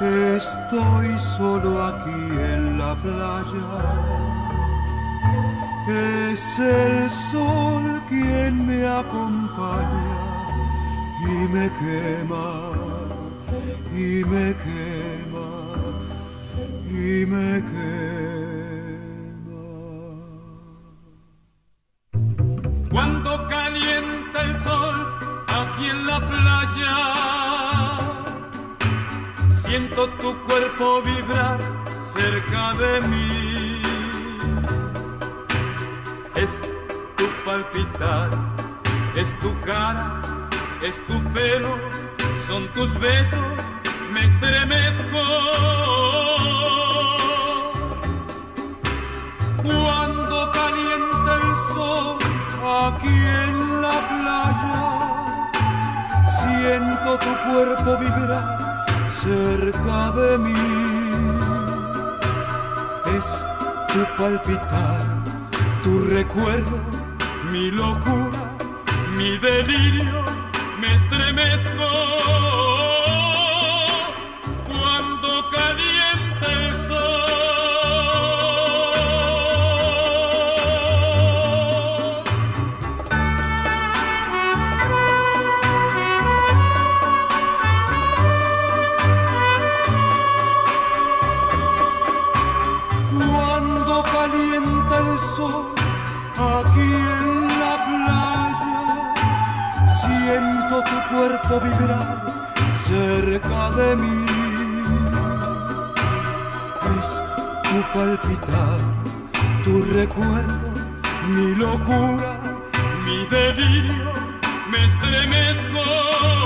estoy solo aquí en la playa. Es el sol quien me acompaña y me quema, y me quema, y siento tu cuerpo vibrar cerca de mí. Es tu palpitar, es tu cara, es tu pelo, son tus besos, me estremezco. Cuando calienta el sol aquí en la playa, siento tu cuerpo vibrar cerca de mí. Es tu palpitar, tu recuerdo, mi locura, mi delirio, me estremezco. Aquí en la playa, siento tu cuerpo vibrar cerca de mí. Es tu palpitar, tu recuerdo, mi locura, mi delirio, me estremezco.